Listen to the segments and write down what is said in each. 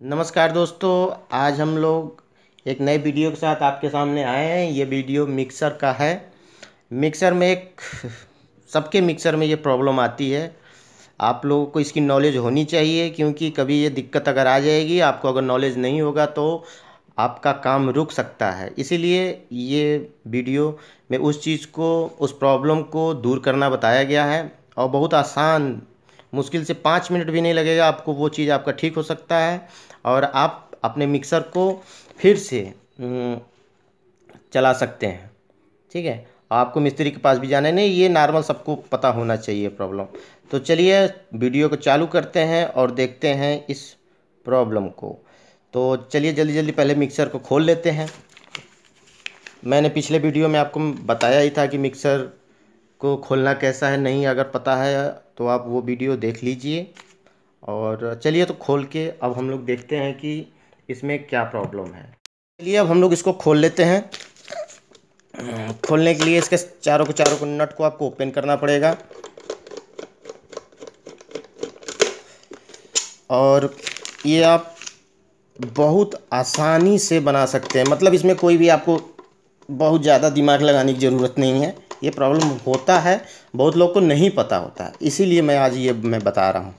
नमस्कार दोस्तों, आज हम लोग एक नए वीडियो के साथ आपके सामने आए हैं। ये वीडियो मिक्सर का है। मिक्सर में एक, सबके मिक्सर में ये प्रॉब्लम आती है। आप लोगों को इसकी नॉलेज होनी चाहिए, क्योंकि कभी ये दिक्कत अगर आ जाएगी, आपको अगर नॉलेज नहीं होगा तो आपका काम रुक सकता है। इसीलिए ये वीडियो में उस चीज़ को, उस प्रॉब्लम को दूर करना बताया गया है और बहुत आसान मुश्किल से पाँच मिनट भी नहीं लगेगा, आपको वो चीज़ आपका ठीक हो सकता है। और आप अपने मिक्सर को फिर से चला सकते हैं। ठीक है? आपको मिस्त्री के पास भी जाना नहीं, ये नॉर्मल सबको पता होना चाहिए प्रॉब्लम। तो चलिए, वीडियो को चालू करते हैं और देखते हैं इस प्रॉब्लम को। तो चलिए जल्दी जल्दी पहले मिक्सर को खोल लेते हैं। मैंने पिछले वीडियो में आपको बताया ही था कि मिक्सर को खोलना कैसा है, नहीं अगर पता है तो आप वो वीडियो देख लीजिए। और चलिए तो खोल के अब हम लोग देखते हैं कि इसमें क्या प्रॉब्लम है। चलिए अब हम लोग इसको खोल लेते हैं। खोलने के लिए इसके चारों को चारों को नट को आपको ओपन करना पड़ेगा। और ये आप बहुत आसानी से बना सकते हैं। मतलब इसमें कोई भी आपको बहुत ज़्यादा दिमाग लगाने की ज़रूरत नहीं है। ये प्रॉब्लम होता है बहुत लोग को नहीं पता होता। है इसीलिए मैं आज ये मैं बता रहा हूँ।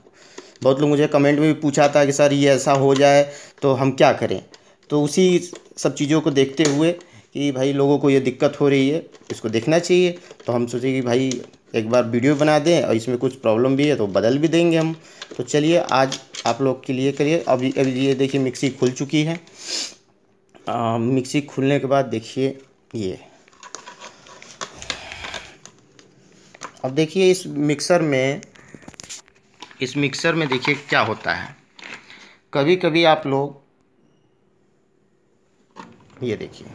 बहुत लोग मुझे कमेंट में भी पूछा था कि सर ये ऐसा हो जाए तो हम क्या करें? तो उसी सब चीज़ों को देखते हुए कि भाई लोगों को ये दिक्कत हो रही है इसको देखना चाहिए। तो हम सोचे कि भाई एक बार वीडियो बना दें और इसमें कुछ प्रॉब्लम भी है तो बदल भी देंगे हम। तो चलिए आज आप लोग के लिए करिए। अभी अभी ये देखिए मिक्सी खुल चुकी है। आ, मिक्सी खुलने के बाद देखिए ये। अब देखिए इस मिक्सर में, इस मिक्सर में देखिए क्या होता है। कभी कभी आप लोग, ये देखिए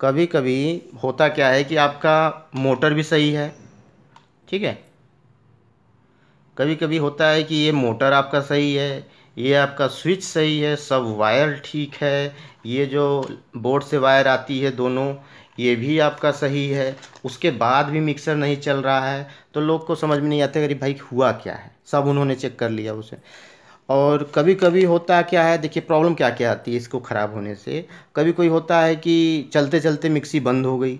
कभी कभी होता क्या है कि आपका मोटर भी सही है, ठीक है? कभी कभी होता है कि ये मोटर आपका सही है, ये आपका स्विच सही है, सब वायर ठीक है, ये जो बोर्ड से वायर आती है दोनों ये भी आपका सही है। उसके बाद भी मिक्सर नहीं चल रहा है। तो लोग को समझ में नहीं आता अरे भाई हुआ क्या है। सब उन्होंने चेक कर लिया उसे। और कभी कभी होता क्या है, देखिए प्रॉब्लम क्या क्या आती है इसको ख़राब होने से। कभी कोई होता है कि चलते चलते मिक्सी बंद हो गई।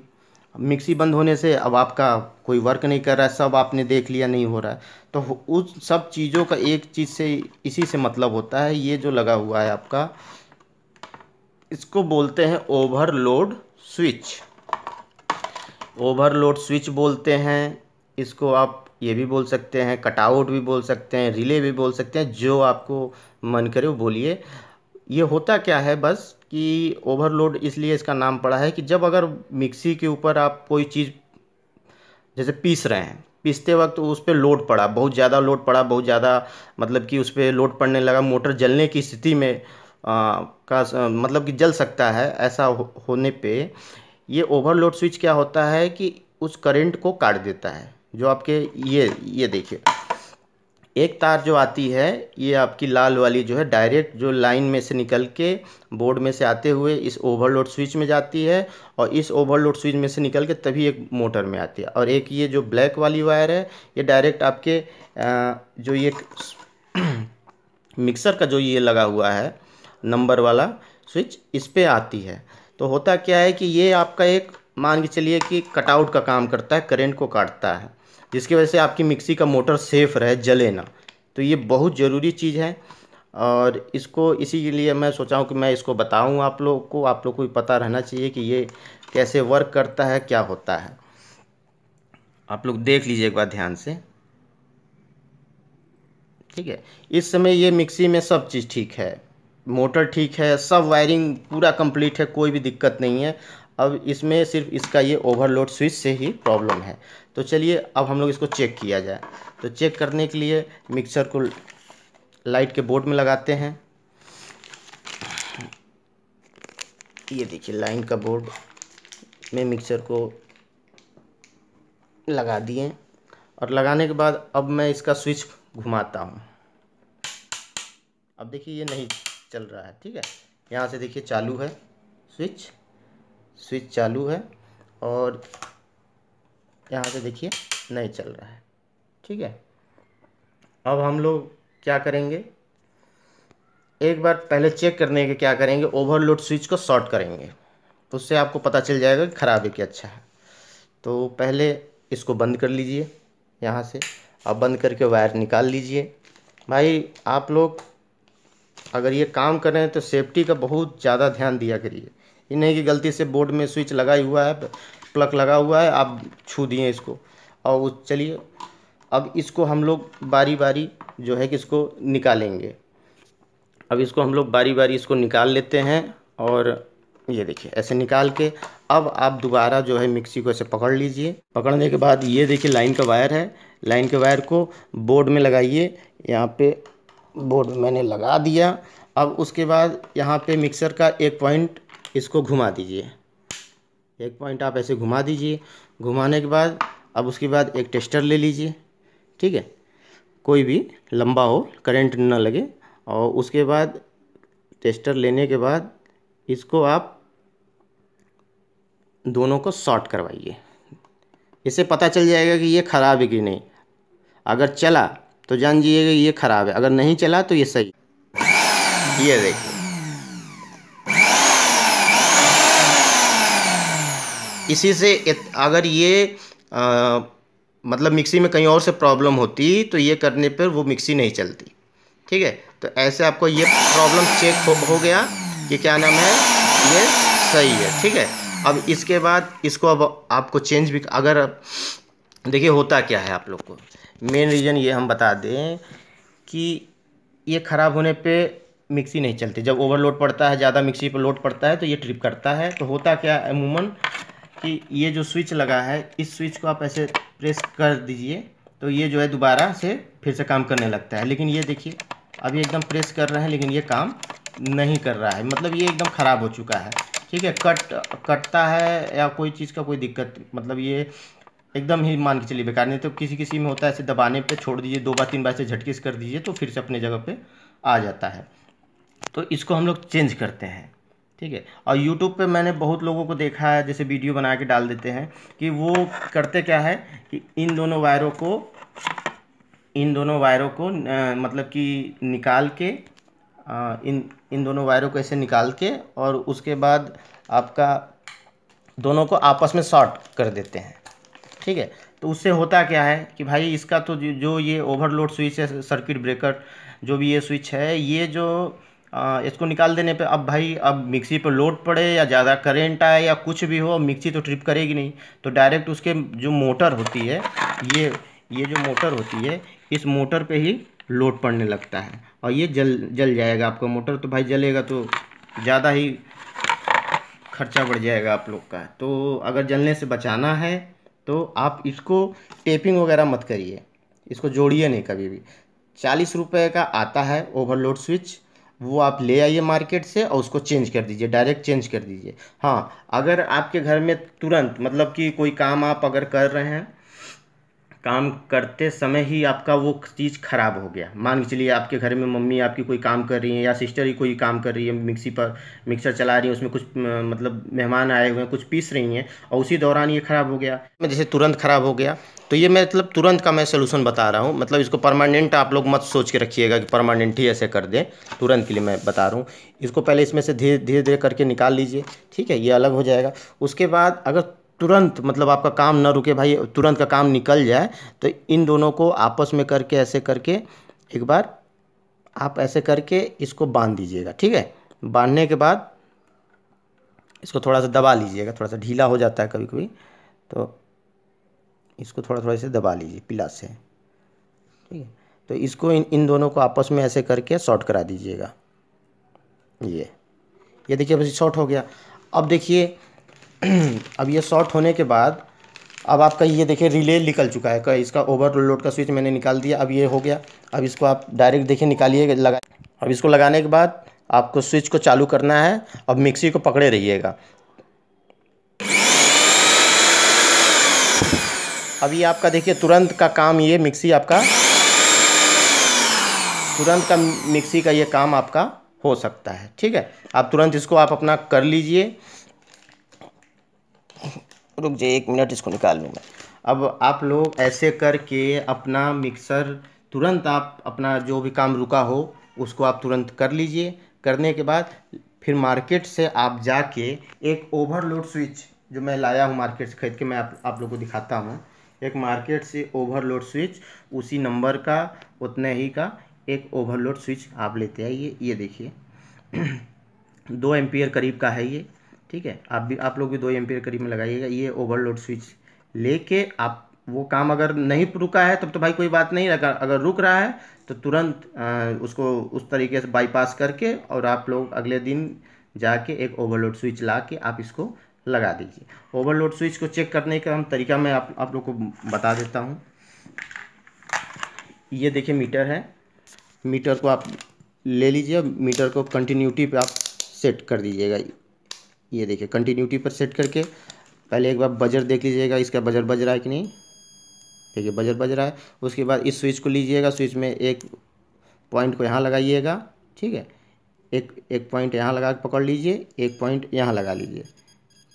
मिक्सी बंद होने से अब आपका कोई वर्क नहीं कर रहा है, सब आपने देख लिया नहीं हो रहा है। तो उस सब चीज़ों का एक चीज़ से, इसी से मतलब होता है, ये जो लगा हुआ है आपका, इसको बोलते हैं ओवरलोड स्विच। ओवरलोड स्विच बोलते हैं, इसको आप ये भी बोल सकते हैं, कटआउट भी बोल सकते हैं, रिले भी बोल सकते हैं, जो आपको मन करे वो बोलिए। ये होता क्या है बस कि ओवरलोड इसलिए इसका नाम पड़ा है कि जब अगर मिक्सी के ऊपर आप कोई चीज़, जैसे पीस रहे हैं, पीसते वक्त उस पर लोड पड़ा, बहुत ज़्यादा लोड पड़ा, बहुत ज़्यादा मतलब कि उस पर लोड पड़ने लगा, मोटर जलने की स्थिति में का मतलब कि जल सकता है ऐसा हो, होने पे ये ओवरलोड स्विच क्या होता है कि उस करंट को काट देता है जो आपके ये ये देखिए। एक तार जो आती है ये आपकी लाल वाली जो है डायरेक्ट जो लाइन में से निकल के बोर्ड में से आते हुए इस ओवरलोड स्विच में जाती है और इस ओवरलोड स्विच में से निकल के तभी एक मोटर में आती है। और एक ये जो ब्लैक वाली वायर है ये डायरेक्ट आपके जो ये मिक्सर का जो ये लगा हुआ है नंबर वाला स्विच इस पर आती है। तो होता क्या है कि ये आपका एक मान के चलिए कि कटआउट का काम करता है, करेंट को काटता है, जिसकी वजह से आपकी मिक्सी का मोटर सेफ़ रहे, जले ना। तो ये बहुत ज़रूरी चीज़ है और इसको इसी के लिए मैं सोचा हूँ कि मैं इसको बताऊँ आप लोग को, आप लोग को भी पता रहना चाहिए कि ये कैसे वर्क करता है, क्या होता है। आप लोग देख लीजिए एक बार ध्यान से। ठीक है? इस समय ये मिक्सी में सब चीज़ ठीक है। मोटर ठीक है, सब वायरिंग पूरा कंप्लीट है, कोई भी दिक्कत नहीं है। अब इसमें सिर्फ़ इसका ये ओवरलोड स्विच से ही प्रॉब्लम है। तो चलिए, अब हम लोग इसको चेक किया जाए। तो चेक करने के लिए मिक्सर को लाइट के बोर्ड में लगाते हैं। ये देखिए लाइन का बोर्ड में मिक्सर को लगा दिए। और लगाने के बाद अब मैं इसका स्विच घुमाता हूँ। अब देखिए, ये नहीं चल रहा है, ठीक है? यहाँ से देखिए चालू है, स्विच स्विच चालू है और यहाँ से देखिए नहीं चल रहा है, ठीक है? अब हम लोग क्या करेंगे? एक बार पहले चेक करने के क्या करेंगे ओवरलोड स्विच को शॉर्ट करेंगे। तो उससे आपको पता चल जाएगा कि ख़राब है कि अच्छा है। तो पहले इसको बंद कर लीजिए, यहाँ से। अब बंद करके वायर निकाल लीजिए। भाई, आप लोग अगर ये काम कर तो सेफ्टी का बहुत ज़्यादा ध्यान दिया करिए। ये नहीं कि गलती से बोर्ड में स्विच लगा हुआ है, प्लग लगा हुआ है, आप छू दिए इसको। और चलिए, अब इसको हम लोग बारी बारी जो है कि इसको निकालेंगे। अब इसको हम लोग बारी बारी इसको निकाल लेते हैं और ये देखिए, ऐसे निकाल के अब आप दोबारा जो है मिक्सी को ऐसे पकड़ लीजिए। पकड़ने के बाद ये देखिए लाइन का वायर है। लाइन के वायर को बोर्ड में लगाइए। यहाँ पे बोर्ड में मैंने लगा दिया। अब उसके बाद यहाँ पे मिक्सर का एक पॉइंट इसको घुमा दीजिए। एक पॉइंट आप ऐसे घुमा दीजिए। घुमाने के बाद अब उसके बाद एक टेस्टर ले लीजिए। ठीक है? कोई भी लंबा हो करंट ना लगे। और उसके बाद टेस्टर लेने के बाद इसको आप दोनों को शॉर्ट करवाइए। इससे पता चल जाएगा कि ये ख़राब है कि नहीं। अगर चला तो जान जाइएगा ये ख़राब है। अगर नहीं चला तो ये सही। ये देखिए इसी से अगर ये आ, मतलब मिक्सी में कहीं और से प्रॉब्लम होती तो ये करने पर वो मिक्सी नहीं चलती। ठीक है? तो ऐसे आपको ये प्रॉब्लम चेक हो, हो गया कि क्या नाम है? ये सही है। ठीक है? अब इसके बाद इसको अब आपको चेंज भी अगर देखिए होता क्या है आप लोग को। मेन रीज़न ये हम बता दें कि ये ख़राब होने पे मिक्सी नहीं चलती। जब ओवरलोड पड़ता है, ज़्यादा मिक्सी पर लोड पड़ता है तो ये ट्रिप करता है। तो होता क्या अमूमन कि ये जो स्विच लगा है, इस स्विच को आप ऐसे प्रेस कर दीजिए तो ये जो है दोबारा से फिर से काम करने लगता है। लेकिन ये देखिए, अभी एकदम प्रेस कर रहे हैं, लेकिन ये काम नहीं कर रहा है। मतलब ये एकदम ख़राब हो चुका है। ठीक है कट कटता है या कोई चीज़ का कोई दिक्कत मतलब ये एकदम ही मान के चलिए बेकार। नहीं तो किसी किसी में होता है ऐसे दबाने पे छोड़ दीजिए दो बार तीन बार से झटके कर दीजिए तो फिर से अपने जगह पे आ जाता है। तो इसको हम लोग चेंज करते हैं ठीक है? और यूट्यूब पे मैंने बहुत लोगों को देखा है जैसे वीडियो बना के डाल देते हैं कि वो करते क्या है कि इन दोनों वायरों को इन दोनों वायरों को आ, मतलब कि निकाल के आ, इन इन दोनों वायरों को ऐसे निकाल के और उसके बाद आपका दोनों को आपस में शॉर्ट कर देते हैं। ठीक है? तो उससे होता क्या है कि भाई इसका तो जो ये ओवरलोड स्विच है सर्किट ब्रेकर जो भी ये स्विच है ये जो आ, इसको निकाल देने पे अब भाई अब मिक्सी पर लोड पड़े या ज़्यादा करेंट आए या कुछ भी हो मिक्सी तो ट्रिप करेगी नहीं। तो डायरेक्ट उसके जो मोटर होती है ये ये जो मोटर होती है इस मोटर पे ही लोड पड़ने लगता है। और ये जल जल जाएगा आपका मोटर तो भाई जलेगा तो ज़्यादा ही खर्चा बढ़ जाएगा आप लोग का। तो अगर जलने से बचाना है तो आप इसको टेपिंग वगैरह मत करिए। इसको जोड़िए नहीं कभी भी। चालीस रुपये का आता है ओवरलोड स्विच वो आप ले आइए मार्केट से और उसको चेंज कर दीजिए डायरेक्ट चेंज कर दीजिए। हाँ अगर आपके घर में तुरंत मतलब कि कोई काम आप अगर कर रहे हैं काम करते समय ही आपका वो चीज़ ख़राब हो गया। मान के चलिए आपके घर में मम्मी आपकी कोई काम कर रही है या सिस्टर ही कोई काम कर रही है, मिक्सी पर, मिक्सर चला रही है, उसमें कुछ मतलब मेहमान आए हुए हैं, कुछ पीस रही हैं और उसी दौरान ये ख़राब हो गया। मैं जैसे तुरंत ख़राब हो गया तो ये मतलब तुरंत का मैं सोल्यूशन बता रहा हूँ। मतलब इसको परमानेंट आप लोग मत सोच के रखिएगा कि परमानेंट ही ऐसे कर दें। तुरंत के लिए मैं बता रहा हूँ। इसको पहले इसमें से धीरे धीरे धीरे करके निकाल लीजिए। ठीक है, ये अलग हो जाएगा। उसके बाद अगर तुरंत मतलब आपका काम ना रुके भाई, तुरंत का काम निकल जाए तो इन दोनों को आपस में करके, ऐसे करके, एक बार आप ऐसे करके इसको बाँध दीजिएगा, ठीक है? बांधने के बाद इसको थोड़ा सा दबा लीजिएगा, थोड़ा सा ढीला हो जाता है कभी कभी तो इसको थोड़ा थोड़ा से दबा लीजिए, पिला से, ठीक है? तो इसको इन इन दोनों को आपस में ऐसे करके शॉर्ट करा दीजिएगा, ये ये देखिए बस शॉर्ट हो गया। अब देखिए अब ये शॉर्ट होने के बाद, अब आपका ये देखिए रिले निकल चुका है। इसका ओवरलोड का स्विच मैंने निकाल दिया, अब ये हो गया। अब इसको आप डायरेक्ट देखिए, निकालिए, लगा अब इसको लगाने के बाद आपको स्विच को चालू करना है। अब मिक्सी को पकड़े रहिएगा। अभी आपका देखिए तुरंत का काम ये मिक्सी आपका तुरंत का मिक्सी का ये काम आपका हो सकता है। ठीक है? आप तुरंत इसको आप अपना कर लीजिए। रुक जाइए, एक मिनट इसको निकाल लूँ मैं। अब आप लोग ऐसे करके अपना मिक्सर तुरंत आप अपना जो भी काम रुका हो, उसको आप तुरंत कर लीजिए। करने के बाद फिर मार्केट से आप जाके एक ओवरलोड स्विच जो मैं लाया हूँ मार्केट से खरीद के, मैं आप आप लोग को दिखाता हूँ। एक मार्केट से ओवरलोड स्विच, उसी नंबर का, उतने ही का, एक ओवरलोड स्विच आप लेते आइए। ये देखिए, दो एम्पियर करीब का है ये। ठीक है? आप भी, आप लोग भी दो एम्पियर करीब में लगाइएगा, ये ओवरलोड स्विच लेके आप, वो काम अगर नहीं रुका है, तब तो भाई कोई बात नहीं, अगर अगर रुक रहा है तो तुरंत उसको उस तरीके से बाईपास करके और आप लोग अगले दिन जाके एक ओवरलोड स्विच ला के आप इसको लगा दीजिए। ओवरलोड स्विच को चेक करने का हम तरीका मैं आप आप लोग को बता देता हूँ। ये देखिए मीटर है। मीटर को आप ले लीजिए मीटर को कंटिन्यूटी पे आप सेट कर दीजिएगा। ये देखिए कंटिन्यूटी पर सेट करके, पहले एक बार बजर देख लीजिएगा, इसका बजर बज रहा है कि नहीं? देखिए बजर बज रहा है, उसके बाद इस स्विच को लीजिएगा स्विच में एक पॉइंट को यहाँ लगाइएगा, ठीक है? एक एक पॉइंट यहाँ लगा पकड़ लीजिए, एक पॉइंट यहाँ लगा लीजिए,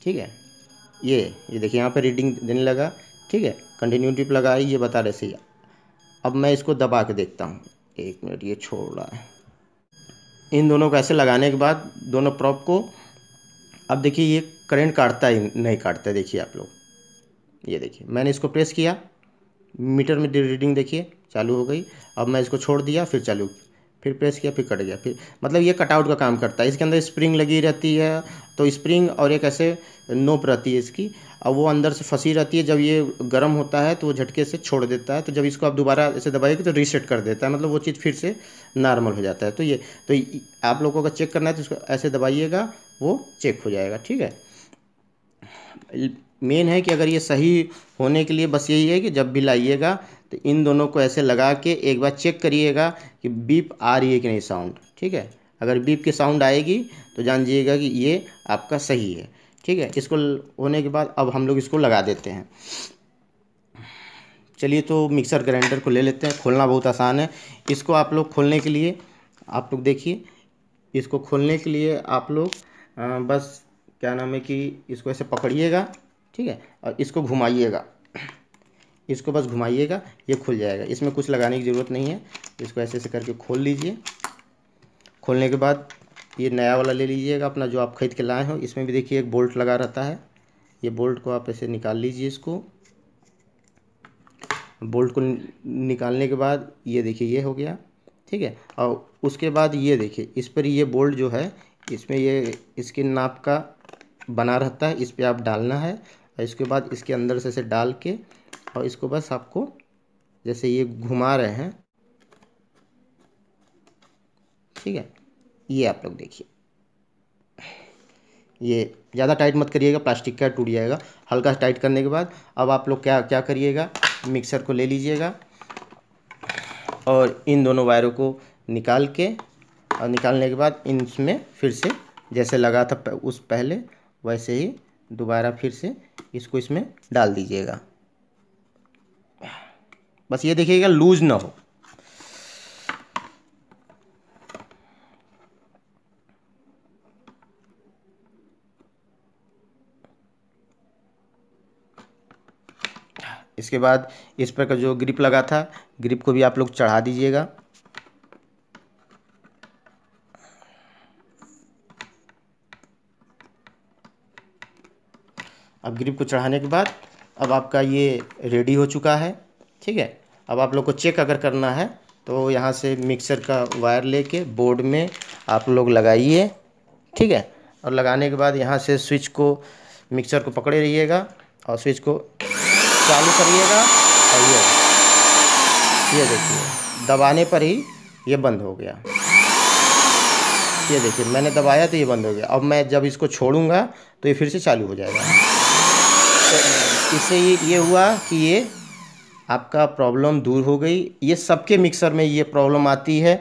ठीक है? ये ये देखिए, यहाँ पर रीडिंग देने लगा, ठीक है? कंटिन्यूटी पर लगाई, ये बता रहे सही अब मैं इसको दबा के देखता हूँ। एक मिनट ये छोड़ रहा है। इन दोनों को ऐसे लगाने के बाद, दोनों प्रॉप को अब देखिए ये करंट काटता ही नहीं काटता देखिए आप लोग। ये देखिए, मैंने इसको प्रेस किया मीटर में रीडिंग देखिए, चालू हो गई। अब मैं इसको छोड़ दिया, फिर चालू फिर प्रेस किया, फिर कट गया। फिर मतलब ये कटआउट का काम करता है। इसके अंदर स्प्रिंग लगी रहती है तो स्प्रिंग और एक ऐसे नोप रहती है इसकी अब वो अंदर से फंसी रहती है। जब ये गर्म होता है तो वो झटके से छोड़ देता है। तो जब इसको आप दोबारा ऐसे दबाएँगे तो रीसेट कर देता है। मतलब वो चीज़ फिर से नॉर्मल हो जाता है। तो ये तो आप लोगों को चेक करना है तो इसको ऐसे दबाइएगा, वो चेक हो जाएगा। ठीक है? मेन है कि अगर ये सही होने के लिए बस यही है कि जब भी लाइएगा तो इन दोनों को ऐसे लगा के एक बार चेक करिएगा कि बीप आ रही है कि नहीं साउंड, ठीक है? अगर बीप की साउंड आएगी तो जान जाइएगा कि ये आपका सही है, ठीक है? इसको होने के बाद अब हम लोग इसको लगा देते हैं। चलिए तो मिक्सर ग्राइंडर को ले लेते हैं, खोलना बहुत आसान है। इसको आप लोग खोलने के लिए, आप लोग देखिए, इसको खोलने के लिए आप लोग बस क्या नाम है कि इसको ऐसे पकड़िएगा। ठीक है? और इसको घुमाइएगा। इसको बस घुमाइएगा, ये खुल जाएगा। इसमें कुछ लगाने की ज़रूरत नहीं है। इसको ऐसे ऐसे करके खोल लीजिए। खोलने के बाद ये नया वाला ले लीजिएगा, अपना जो आप खरीद के लाए हो। इसमें भी देखिए, एक बोल्ट लगा रहता है। ये बोल्ट को आप ऐसे निकाल लीजिए इसको। बोल्ट को निकालने के बाद ये देखिए, ये हो गया। ठीक है? और उसके बाद ये देखिए, इस पर ये बोल्ट जो है, इसमें ये, इसके नाप का बना रहता है। इस पर आप डालना है। और इसके बाद इसके अंदर से ऐसे डाल के और इसको बस आपको जैसे ये घुमा रहे हैं। ठीक है? ये आप लोग देखिए। ये ज़्यादा टाइट मत करिएगा, प्लास्टिक का टूट जाएगा। हल्का टाइट करने के बाद अब आप लोग क्या क्या करिएगा? मिक्सर को ले लीजिएगा और इन दोनों वायरों को निकाल के और निकालने के बाद इनमें फिर से जैसे लगा था उस पहले वैसे ही दोबारा फिर से इसको इसमें डाल दीजिएगा। बस ये देखिएगा, लूज ना हो। इसके बाद इस पर का जो ग्रिप लगा था ग्रिप को भी आप लोग चढ़ा दीजिएगा। ग्रिप को चढ़ाने के बाद अब आपका ये रेडी हो चुका है, ठीक है? अब आप लोग को चेक अगर करना है तो यहाँ से मिक्सर का वायर लेके बोर्ड में आप लोग लगाइए, ठीक है? और लगाने के बाद यहाँ से स्विच को, मिक्सर को पकड़े रहिएगा और स्विच को चालू करिएगा और ये ये देखिए, दबाने पर ही ये बंद हो गया। ये देखिए, मैंने दबाया तो ये बंद हो गया। अब मैं जब इसको छोड़ूँगा तो ये फिर से चालू हो जाएगा। इससे ये ये हुआ कि ये आपका प्रॉब्लम दूर हो गई। ये सबके मिक्सर में ये प्रॉब्लम आती है,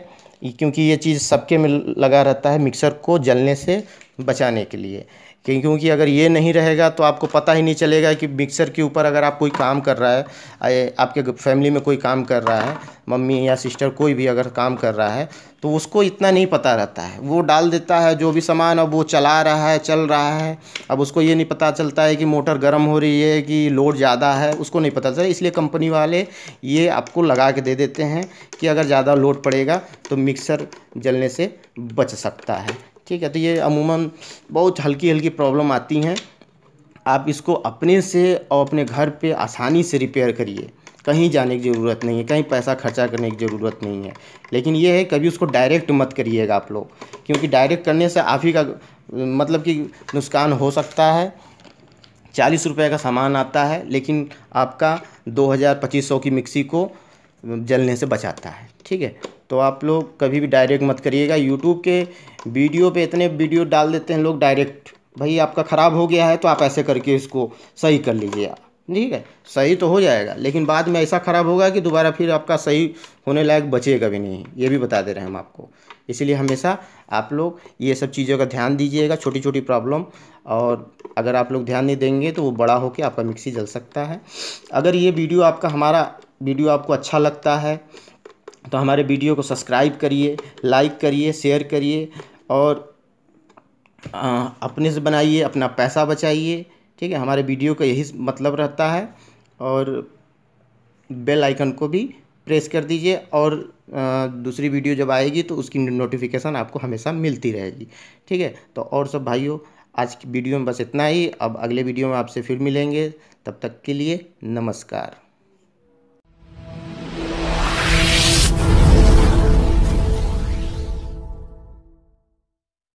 क्योंकि ये चीज़ सबके में लगा रहता है मिक्सर को जलने से बचाने के लिए। क्योंकि अगर ये नहीं रहेगा तो आपको पता ही नहीं चलेगा कि मिक्सर के ऊपर अगर आप कोई काम कर रहा है आपके फैमिली में कोई काम कर रहा है, मम्मी या सिस्टर कोई भी अगर काम कर रहा है तो उसको इतना नहीं पता रहता है। वो डाल देता है जो भी सामान, अब वो चला रहा है, चल रहा है, अब उसको ये नहीं पता चलता है कि मोटर गर्म हो रही है कि लोड ज़्यादा है, उसको नहीं पता चलता। इसलिए कंपनी वाले ये आपको लगा के दे देते हैं कि अगर ज़्यादा लोड पड़ेगा तो मिक्सर जलने से बच सकता है। ठीक है तो ये अमूमन बहुत हल्की हल्की प्रॉब्लम आती हैं। आप इसको अपने से और अपने घर पे आसानी से रिपेयर करिए। कहीं जाने की ज़रूरत नहीं है, कहीं पैसा खर्चा करने की ज़रूरत नहीं है। लेकिन ये है, कभी उसको डायरेक्ट मत करिएगा आप लोग, क्योंकि डायरेक्ट करने से आप ही का मतलब कि नुकसान हो सकता है। चालीस रुपये का सामान आता है, लेकिन आपका दो हज़ार पच्चीस सौ की मिक्सी को जलने से बचाता है, ठीक है? तो आप लोग कभी भी डायरेक्ट मत करिएगा। यूट्यूब के वीडियो पे इतने वीडियो डाल देते हैं लोग डायरेक्ट भाई आपका ख़राब हो गया है तो आप ऐसे करके इसको सही कर लीजिए ठीक है? सही तो हो जाएगा, लेकिन बाद में ऐसा ख़राब होगा कि दोबारा फिर आपका सही होने लायक बचेगा भी नहीं। ये भी बता दे रहे हैं हम आपको। इसीलिए हमेशा आप लोग ये सब चीज़ों का ध्यान दीजिएगा छोटी छोटी प्रॉब्लम और अगर आप लोग ध्यान नहीं देंगे तो वो बड़ा होकर आपका मिक्सी जल सकता है। अगर ये वीडियो आपका, हमारा वीडियो आपको अच्छा लगता है तो हमारे वीडियो को सब्सक्राइब करिए, लाइक करिए, शेयर करिए और अपने से बनाइए, अपना पैसा बचाइए, ठीक है? हमारे वीडियो का यही मतलब रहता है और बेल आइकन को भी प्रेस कर दीजिए और दूसरी वीडियो जब आएगी तो उसकी नोटिफिकेशन आपको हमेशा मिलती रहेगी, ठीक है? तो और सब भाइयों, आज की वीडियो में बस इतना ही। अब अगले वीडियो में आपसे फिर मिलेंगे। तब तक के लिए नमस्कार।